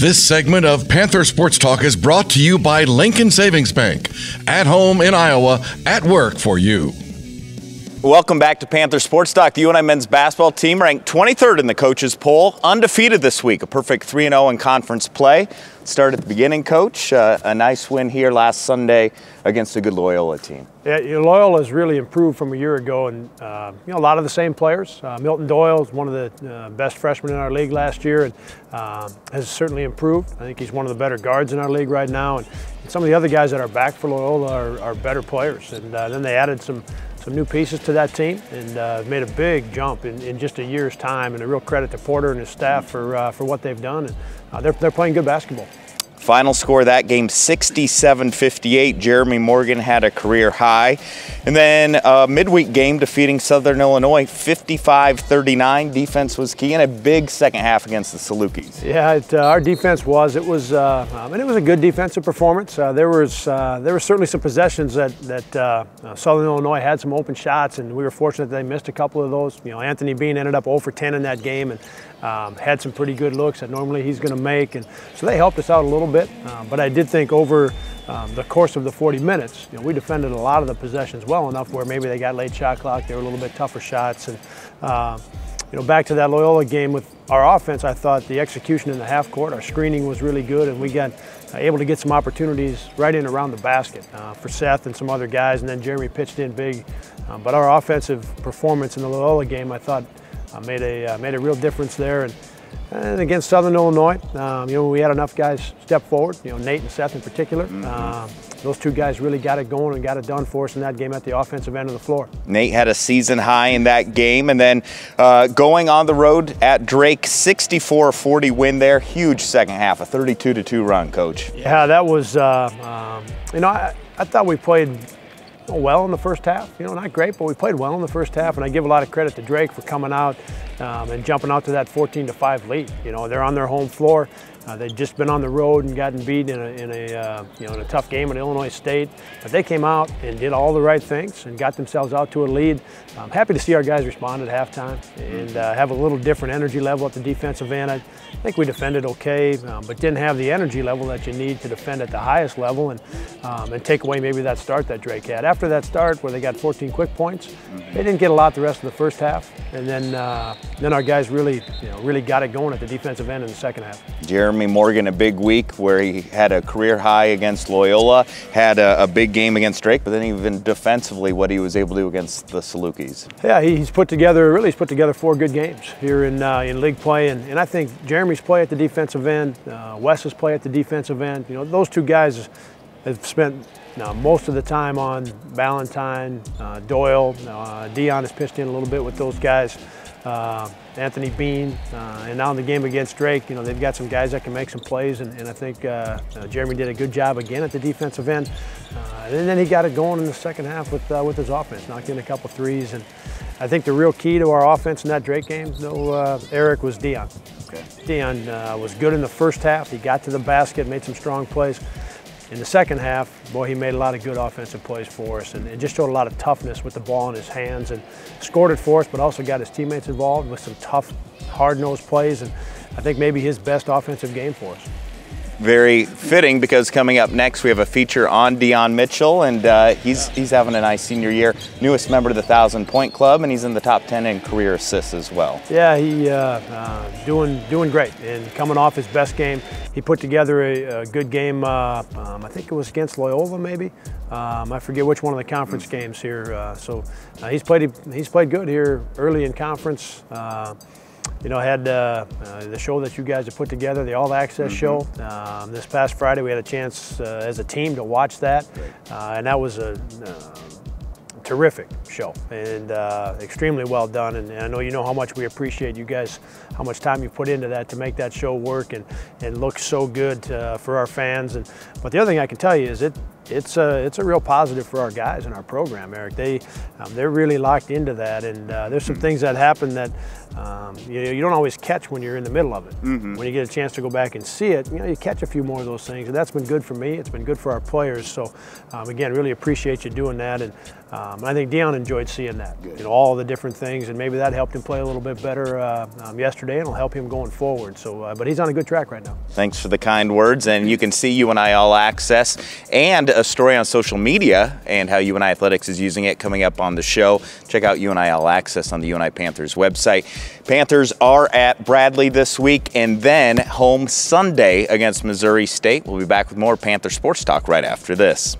This segment of Panther Sports Talk is brought to you by Lincoln Savings Bank. At home in Iowa, at work for you. Welcome back to Panther Sports Talk. The UNI men's basketball team ranked 23rd in the coaches poll, undefeated this week, a perfect 3-0 in conference play. Start at the beginning, Coach. Uh, a nice win here last Sunday against a good Loyola team. Yeah, Loyola has really improved from a year ago, and uh, you know a lot of the same players. Uh, Milton Doyle is one of the uh, best freshmen in our league last year, and uh, has certainly improved. I think he's one of the better guards in our league right now, and, some of the other guys that are back for Loyola are, are better players. And uh, then they added some some new pieces to that team and uh, made a big jump in, in, just a year's time. And a real credit to Porter and his staff for, uh, for what they've done. And uh, they're, they're playing good basketball. Final score that game 67-58. Jeremy Morgan had a career high. And then a midweek game defeating Southern Illinois 55-39. Defense was key in a big second half against the Salukis. Yeah, it, uh, our defense was. It was uh, and it was a good defensive performance. Uh, there was uh, there were certainly some possessions that that uh, uh, Southern Illinois had some open shots, and we were fortunate that they missed a couple of those. You know, Anthony Beane ended up 0 for 10 in that game, and um, had some pretty good looks that normally he's going to make, and so they helped us out a little bit. Uh, but I did think over um, the course of the 40 minutes, you know, we defended a lot of the possessions well enough where maybe they got late shot clock, they were a little bit tougher shots, and uh, you know, back to that Loyola game with our offense, I thought the execution in the half court, our screening was really good, and we got uh, able to get some opportunities right in around the basket uh, for Seth and some other guys, and then Jeremy pitched in big. Uh, but our offensive performance in the Loyola game, I thought, uh, made a uh, made a real difference there. And, and against Southern Illinois, um, you know, we had enough guys step forward. You know, Nate and Seth in particular. Mm -hmm. those two guys really got it going and got it done for us in that game at the offensive end of the floor. Nate had a season high in that game, and then uh, going on the road at Drake, 64-40 win there. Huge second half, a 32-2 run, Coach. Yeah, that was. Uh, um, you know, I, I thought we played well in the first half. You know, not great, but we played well in the first half, and I give a lot of credit to Drake for coming out um, and jumping out to that 14 to 5 lead. You know, they're on their home floor. Uh, they'd just been on the road and gotten beat in a, in a uh, you know in a tough game at Illinois State, but they came out and did all the right things and got themselves out to a lead. I'm happy to see our guys respond at halftime and uh, have a little different energy level at the defensive end. I think we defended okay, um, but didn't have the energy level that you need to defend at the highest level and um, and take away maybe that start that Drake had. After that start, where they got 14 quick points, they didn't get a lot the rest of the first half, and then uh, then our guys really you know really got it going at the defensive end in the second half. Jeremy Morgan a big week where he had a career high against Loyola, had a, a, big game against Drake, but then even defensively what he was able to do against the Salukis. Yeah, he's put together, really he's put together four good games here in, uh, in league play, and, and I think Jeremy's play at the defensive end, uh, Wes's play at the defensive end, you know, those two guys have spent uh, most of the time on Valentine, uh, Doyle, uh, Deon has pitched in a little bit with those guys uh, Anthony Beane, uh, and now in the game against Drake, you know, they've got some guys that can make some plays, and, and I think uh, uh Jeremy did a good job again at the defensive end. Uh, and then he got it going in the second half with, uh, with his offense, knocked in a couple threes, and I think the real key to our offense in that Drake game, though, Eric, was Deon. Okay. Deon was good in the first half. He got to the basket, made some strong plays. In the second half, boy, he made a lot of good offensive plays for us and, and just showed a lot of toughness with the ball in his hands and scored it for us, but also got his teammates involved with some tough, hard-nosed plays and I think maybe his best offensive game for us very fitting because coming up next we have a feature on Deon Mitchell and uh, he's he's having a nice senior year. Newest member of the Thousand Point Club and he's in the top 10 in career assists as well. Yeah, he uh, uh, doing doing great and coming off his best game. He put together a, a good game. Uh, um, I think it was against Loyola maybe. Um, I forget which one of the conference games here. Uh, so uh, he's played he's played good here early in conference you know, had uh, uh, the show that you guys have put together, the All Access mm -hmm. show. Um, this past Friday, we had a chance uh, as a team to watch that, uh, and that was a uh, terrific show and uh, extremely well done. And, and, I know you know how much we appreciate you guys, how much time you put into that to make that show work and, and look so good for our fans. And but the other thing I can tell you is it it's a it's a real positive for our guys in our program, Eric. They um, they're really locked into that, and uh, there's some things that happen that um, you, you, don't always catch when you're in the middle of it. Mm-hmm. When you get a chance to go back and see it, you know, you catch a few more of those things, and that's been good for me. It's been good for our players. So, um, again, really appreciate you doing that, and um, I think Deon enjoyed seeing that. Good. You know, all the different things, and maybe that helped him play a little bit better uh, um, yesterday, and it'll help him going forward. So, uh, but he's on a good track right now. Thanks for the kind words, and you can see UNI All Access and a story on social media and how UNI Athletics is using it coming up on the show. Check out UNI All Access on the UNI Panthers website. Panthers are at Bradley this week and then home Sunday against Missouri State. We'll be back with more Panther Sports Talk right after this.